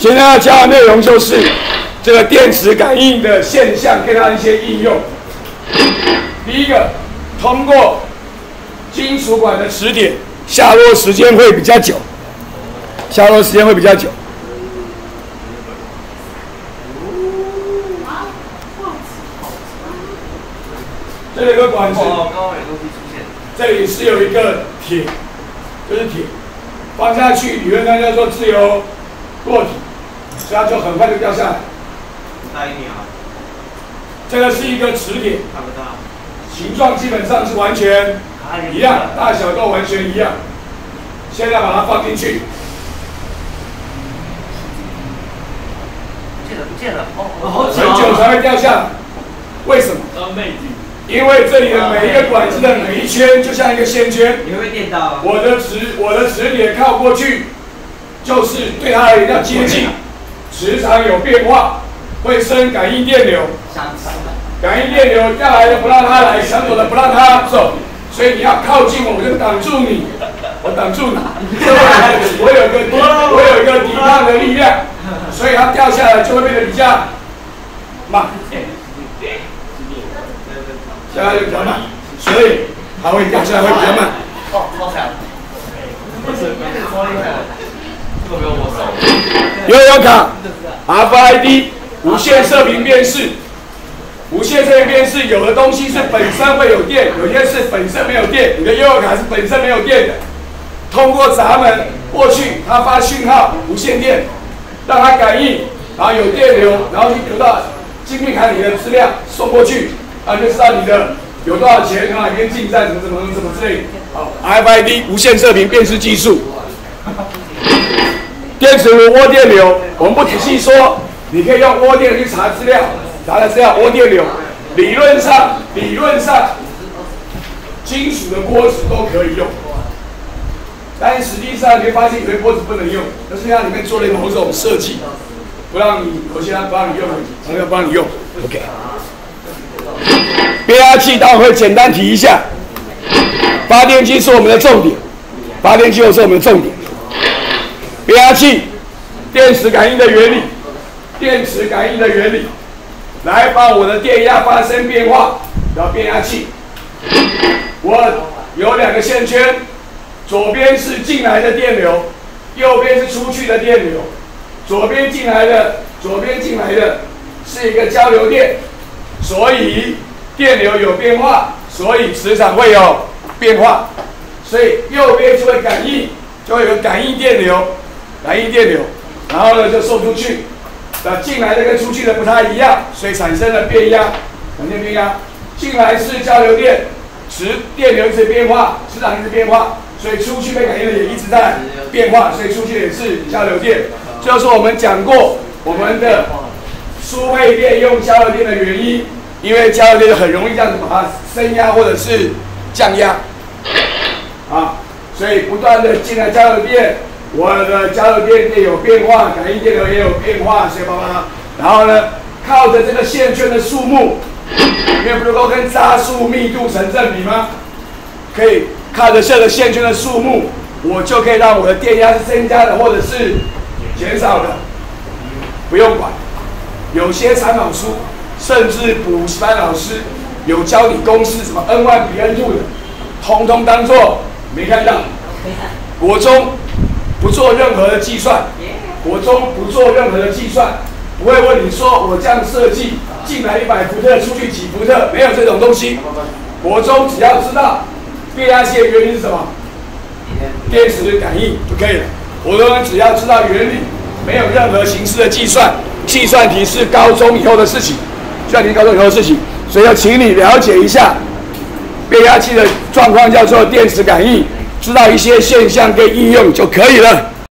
现在要教的内容就是这个电磁感应的现象跟它一些应用。第一个，通过金属管的磁铁下落时间会比较久，下落时间会比较久。这里有个管子，这里是有一个铁，就是铁，放下去理论上叫做自由落体，所以它就很快就掉下来。大一点啊，这个是一个磁铁，看不到？形状基本上是完全一样，大小都完全一样。现在把它放进去，不见了不见了，哦很久才会掉下来。为什么？当妹子，因为这里的每一个管子的每一圈就像一个线圈，你会被电到啊？我的磁我的磁铁靠过去，就是对它而言要接近，磁场有变化，会生感应电流。相似的。感应电流要来的不让它来，想走的不让它走，所以你要靠近我，我就挡住你，我挡住你，我有一个我有一个抵抗的力量，所以它掉下来就会变得比较慢，下来就比较慢，所以它会掉下来会比较慢。哦，超强。不是，不是超厉害。悠悠卡，FID 无线射频辨识，无线射频辨识有的东西是本身会有电，有些是本身没有电。你的悠悠卡是本身没有电的，通过闸门过去，它发讯号，无线电，让它感应，然后有电流，然后就流到晶片卡里的资料送过去，啊就知道你的有多少钱啊，哪边进站，怎么怎么怎么之类。好，FID 无线射频辨识技术。电磁炉涡电流，我们不仔细说，你可以用涡电去查资料，查了资料涡电流，理论上理论上，金属的锅子都可以用，但实际上你会发现有些锅子不能用，那是它里面做了某种设计，不让你有些它不让你用，朋友不让你用，OK。变压器待会简单提一下，发电机是我们的重点，发电机又是我们的重点。变压器，电磁感应的原理，电磁感应的原理，来把我的电压发生变化，叫变压器。我有两个线圈，左边是进来的电流，右边是出去的电流。左边进来的，左边进来的是一个交流电，所以电流有变化，所以磁场会有变化，所以右边就会感应，就会有感应电流。感应电流，然后呢就送出去，那进来的跟出去的不太一样，所以产生了变压，产生变压。进来是交流电，磁电流一直变化，磁场一直变化，所以出去被感应的也一直在变化，所以出去也是交流电。就是我们讲过我们的输配电用交流电的原因，因为交流电很容易这样子把它升压或者是降压，啊，所以不断的进来交流电。我的交流电也有变化，感应电流也有变化，所以爸爸。然后呢，靠着这个线圈的数目，因为不能够跟匝数密度成正比吗？可以靠着这个线圈的数目，我就可以让我的电压是增加的，或者是减少的，不用管。有些参考书，甚至补习班老师有教你公式，什么 N 1比 N 2的，通通当做没看到。国中。不做任何的计算，国中不做任何的计算，不会问你说我这样设计进来一百伏特，出去几伏特，没有这种东西。国中只要知道变压器的原理是什么，电磁感应就可以了。我们只要知道原理，没有任何形式的计算，计算题是高中以后的事情，计算题高中以后的事情，所以要请你了解一下变压器的状况，叫做电磁感应。知道一些现象跟应用就可以了。